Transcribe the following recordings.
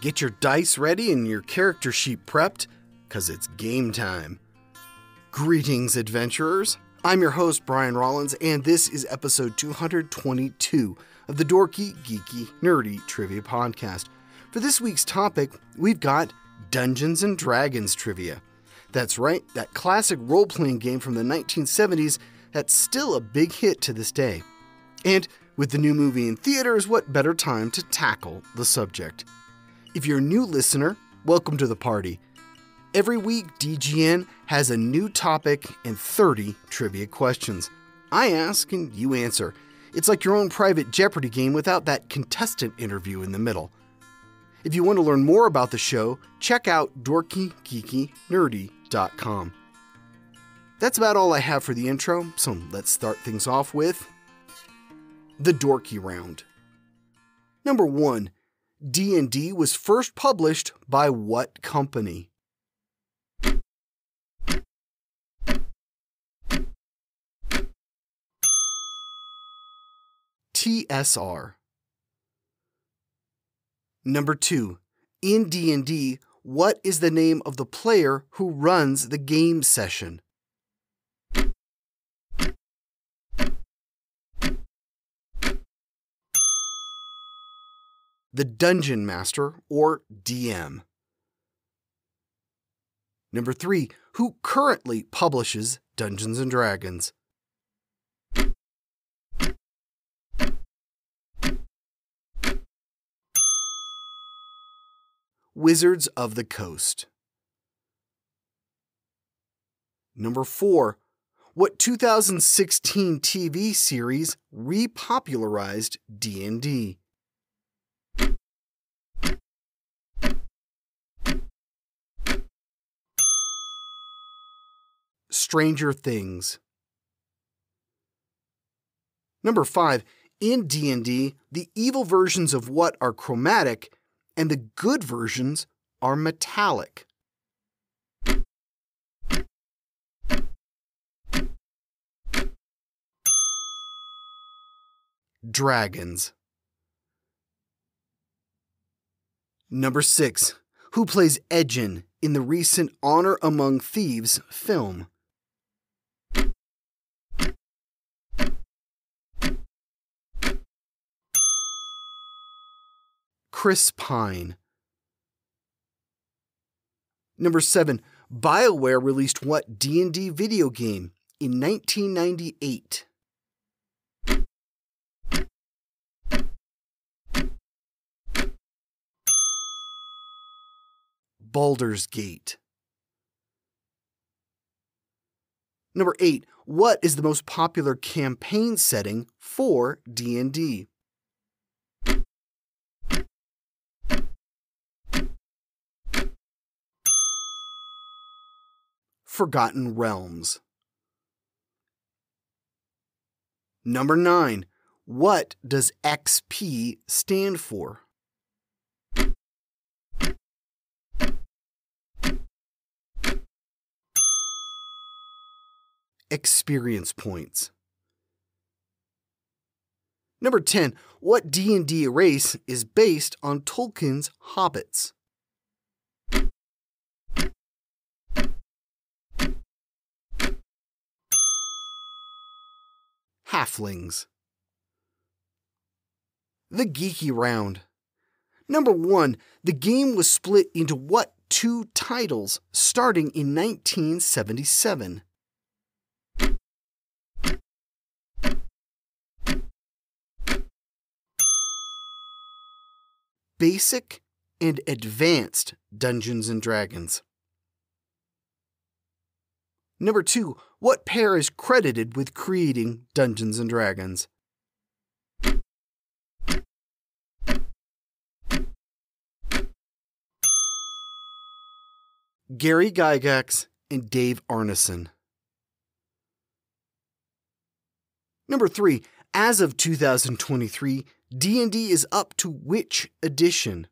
Get your dice ready and your character sheet prepped, because it's game time. Greetings, adventurers. I'm your host, Brian Rollins, and this is episode 222 of the Dorky, Geeky, Nerdy Trivia Podcast. For this week's topic, we've got Dungeons and Dragons trivia. That's right, that classic role playing game from the 1970s that's still a big hit to this day. And with the new movie in theaters, what better time to tackle the subject? If you're a new listener, welcome to the party. Every week, DGN has a new topic and 30 trivia questions. I ask and you answer. It's like your own private Jeopardy game without that contestant interview in the middle. If you want to learn more about the show, check out dorkygeekynerdy.com. That's about all I have for the intro, so let's start things off with the Dorky Round. Number 1. D&D was first published by what company? TSR. Number 2. In D&D, what is the name of the player who runs the game session? The Dungeon Master, or DM. Number 3. Who currently publishes Dungeons and Dragons? Wizards of the Coast. Number 4. What 2016 TV series repopularized D&D? Stranger Things. Number 5. In D&D, the evil versions of what are chromatic and the good versions are metallic. Dragons. Number 6. Who plays Edgin in the recent Honor Among Thieves film? Chris Pine. Number 7. BioWare released what D&D video game in 1998? Baldur's Gate. Number 8. What is the most popular campaign setting for D&D? Forgotten Realms. Number 9. What does XP stand for? Experience points. Number 10. What D&D race is based on Tolkien's hobbits? Halflings. The Geeky Round. Number one, the game was split into what two titles starting in 1977? Basic and Advanced Dungeons and Dragons. Number two, what pair is credited with creating Dungeons and Dragons? Gary Gygax and Dave Arneson. Number 3, as of 2023, D&D is up to which edition?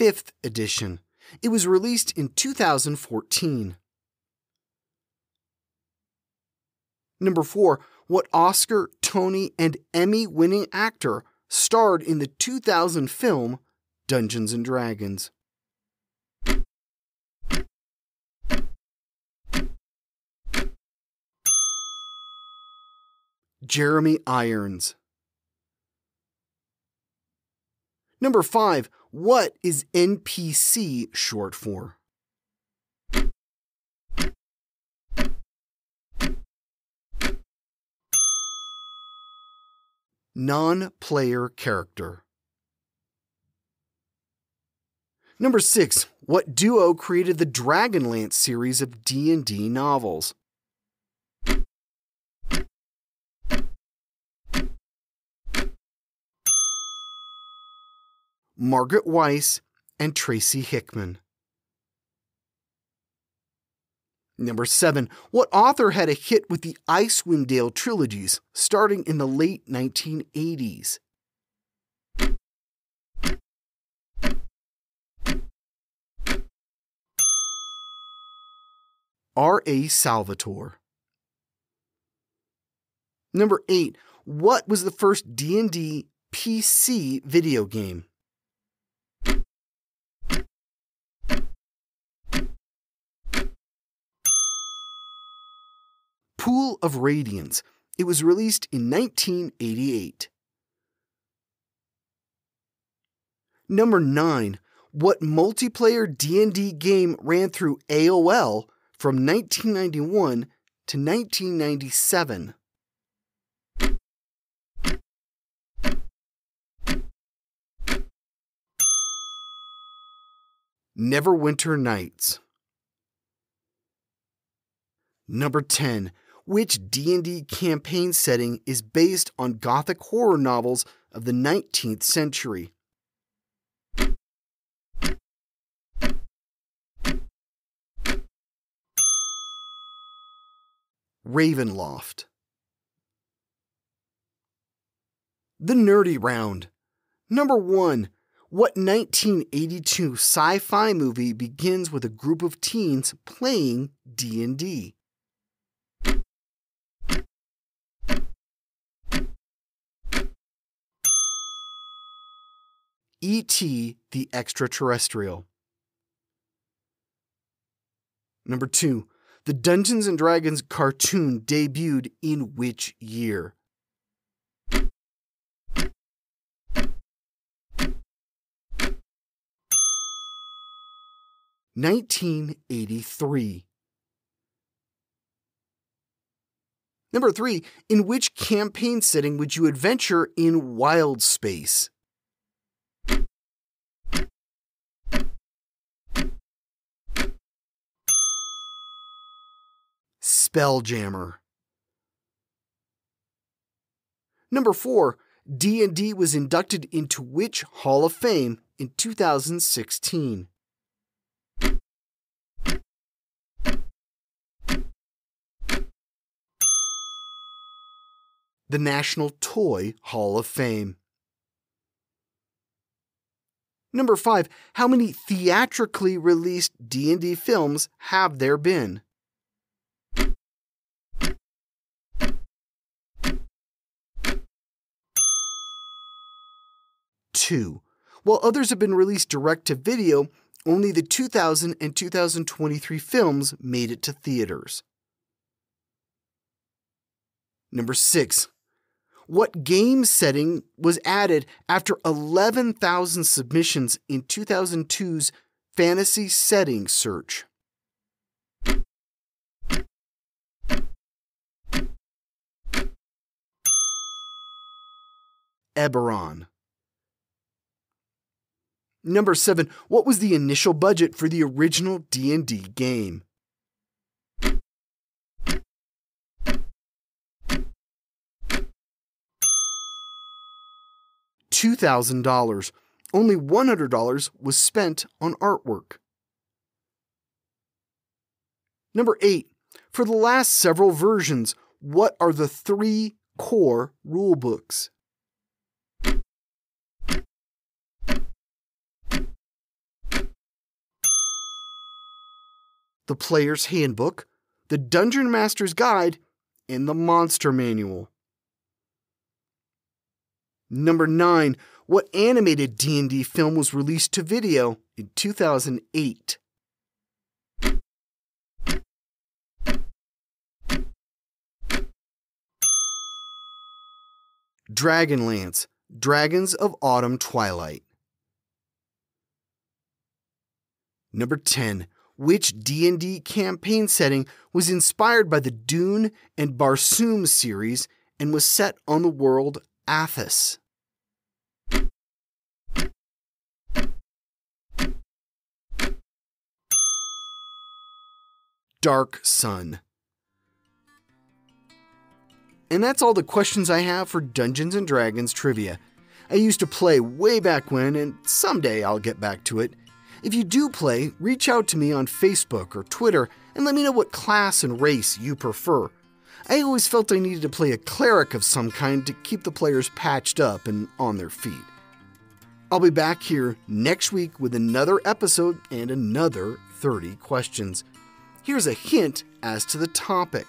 Fifth edition. It was released in 2014. Number 4. What Oscar, Tony, and Emmy winning actor starred in the 2000 film Dungeons and Dragons? Jeremy Irons. Number 5. What is NPC short for? Non-player character. Number 6. What duo created the Dragonlance series of D&D novels? Margaret Weis, and Tracy Hickman. Number 7. What author had a hit with the Icewind Dale trilogies starting in the late 1980s? R.A. Salvatore. Number 8. What was the first D&D PC video game? Of Radiance. It was released in 1988. Number 9. What multiplayer D&D game ran through AOL from 1991 to 1997? Neverwinter Nights. Number 10 which D&D campaign setting is based on gothic horror novels of the 19th century. Ravenloft. The Nerdy Round. Number 1. What 1982 sci-fi movie begins with a group of teens playing D&D? E.T. the Extraterrestrial. Number 2. The Dungeons and Dragons cartoon debuted in which year? Nineteen eighty three. Number three, in which campaign setting would you adventure in Wild Space? Spelljammer. Number 4. D&D was inducted into which Hall of Fame in 2016? The National Toy Hall of Fame. Number 5. How many theatrically released D&D films have there been? Two. While others have been released direct to video, only the 2000 and 2023 films made it to theaters. Number 6. What game setting was added after 11,000 submissions in 2002's Fantasy Setting Search? Eberron. Number 7. What was the initial budget for the original D&D game? $2,000. Only $100 was spent on artwork. Number 8. For the last several versions, what are the three core rulebooks? The Player's Handbook, the Dungeon Master's Guide, and the Monster Manual. Number 9. What animated D&D film was released to video in 2008? Dragonlance, Dragons of Autumn Twilight. Number 10. Which D&D campaign setting was inspired by the Dune and Barsoom series and was set on the world Athas? Dark Sun. And that's all the questions I have for Dungeons and Dragons trivia. I used to play way back when, and someday I'll get back to it. If you do play, reach out to me on Facebook or Twitter and let me know what class and race you prefer. I always felt I needed to play a cleric of some kind to keep the players patched up and on their feet. I'll be back here next week with another episode and another 30 questions. Here's a hint as to the topic.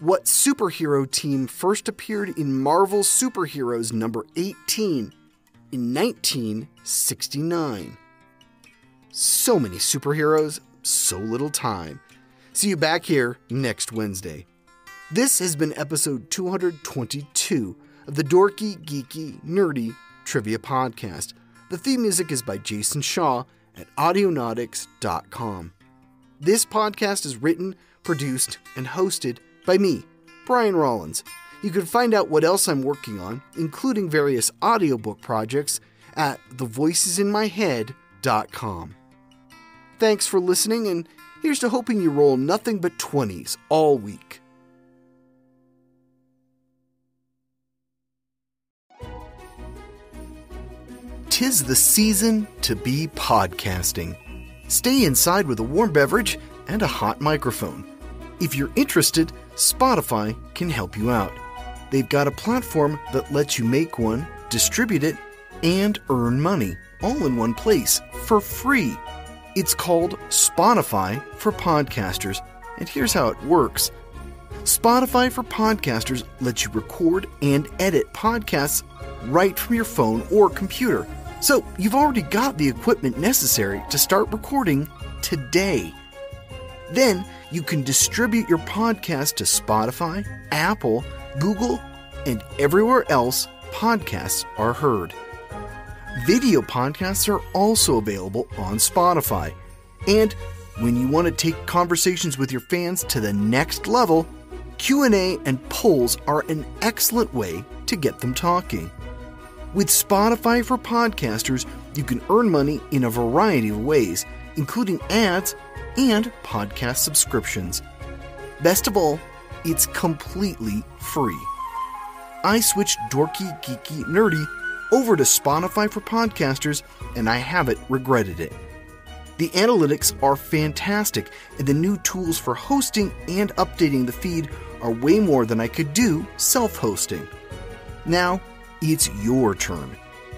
What superhero team first appeared in Marvel Superheroes number 18 in 1969? So many superheroes, so little time. See you back here next Wednesday. This has been episode 222 of the Dorky, Geeky, Nerdy Trivia Podcast. The theme music is by Jason Shaw at Audionautix.com. This podcast is written, produced, and hosted by me, Brian Rollins. You can find out what else I'm working on, including various audiobook projects, at thevoicesinmyhead.com. Thanks for listening, and here's to hoping you roll nothing but 20s all week. Tis the season to be podcasting. Stay inside with a warm beverage and a hot microphone. If you're interested, Spotify can help you out. They've got a platform that lets you make one, distribute it, and earn money all in one place for free. It's called Spotify for Podcasters, and here's how it works Spotify for Podcasters lets you record and edit podcasts right from your phone or computer. So you've already got the equipment necessary to start recording today. Then you can distribute your podcast to Spotify, Apple, Google, and everywhere else podcasts are heard. Video podcasts are also available on Spotify. And when you want to take conversations with your fans to the next level, Q&A and polls are an excellent way to get them talking. With Spotify for podcasters, you can earn money in a variety of ways, including ads and podcast subscriptions. Best of all, it's completely free. I switched dorky, geeky, nerdy over to Spotify for podcasters, and I haven't regretted it. The analytics are fantastic, and the new tools for hosting and updating the feed are way more than I could do self hosting. Now, it's your turn.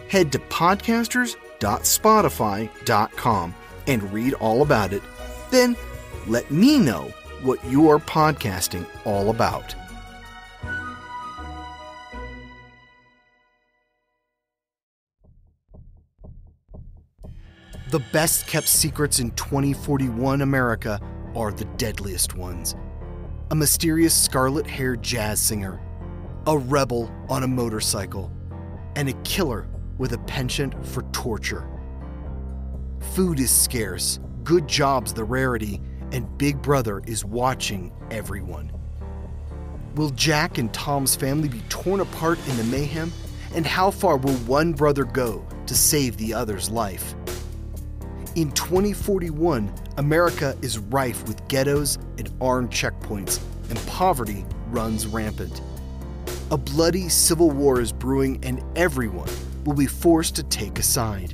Head to podcasters.spotify.com and read all about it. Then let me know what you are podcasting all about. The best kept secrets in 2041 America are the deadliest ones. A mysterious scarlet haired jazz singer, a rebel on a motorcycle, and a killer with a penchant for torture. Food is scarce, good jobs the rarity, and Big Brother is watching everyone. Will Jack and Tom's family be torn apart in the mayhem? And how far will one brother go to save the other's life? In 2041, America is rife with ghettos and armed checkpoints, and poverty runs rampant. A bloody civil war is brewing, and everyone will be forced to take a side.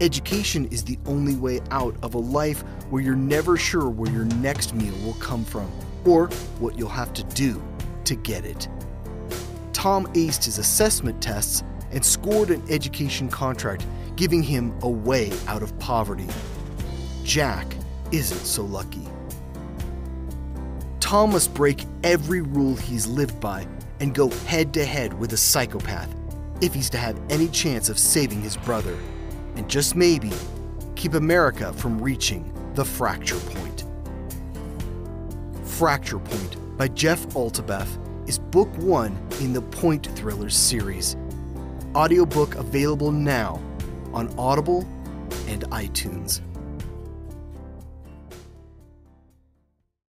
Education is the only way out of a life where you're never sure where your next meal will come from or what you'll have to do to get it. Tom aced his assessment tests and scored an education contract giving him a way out of poverty. Jack isn't so lucky. Tom must break every rule he's lived by and go head to head with a psychopath if he's to have any chance of saving his brother, and just maybe keep America from reaching the fracture point. Fracture Point by Jeff Altabef is book one in the Point Thrillers series. Audiobook available now on Audible and iTunes.